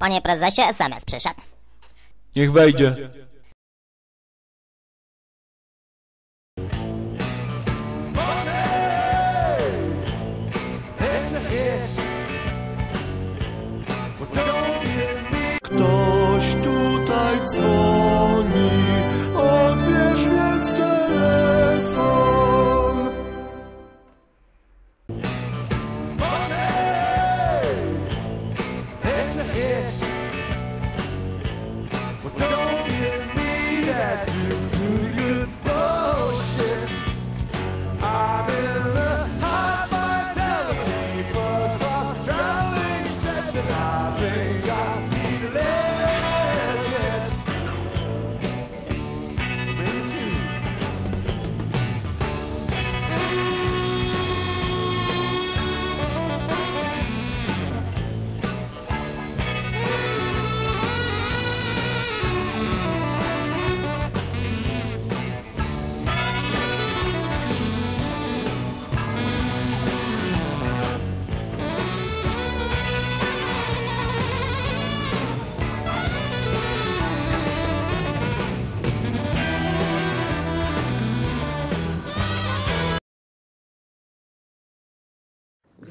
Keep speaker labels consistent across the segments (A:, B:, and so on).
A: Panie prezesie, SMS przyszedł.
B: Niech wejdzie.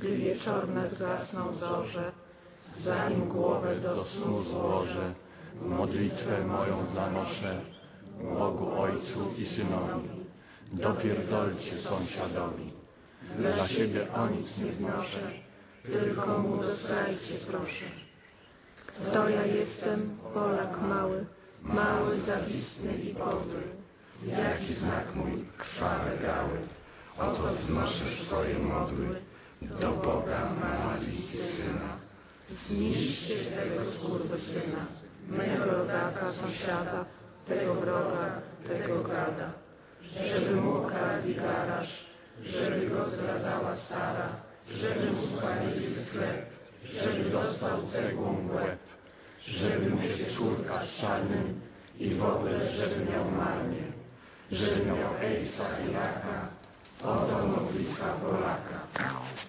C: Gdy wieczorne zgasną zorze, zanim głowę do snu złożę,
D: Modlitwę moją zanoszę Bogu Ojcu i Synowi. Dopierdolcie sąsiadowi. Dla siebie o nic nie wnoszę.
C: tylko mu dostajcie proszę. Kto ja jestem, Polak mały, mały, zawistny i podły.
D: Jaki znak mój krwawe gały. Oto znoszę swoje modły do Boga Marii i Syna.
C: Zniszczcie tego skurwysyna, mego rodaka, sąsiada, tego wroga, tego gada. Żeby mu kradli garaż, żeby go zdradzała Sara, żeby mu spalili sklep, żeby dostał cegłą w łeb.
D: Żeby mu się córka z czarnym i w ogóle, żeby miał marnie. Żeby miał Ejsa i raka. Oto modlitwa Polaka.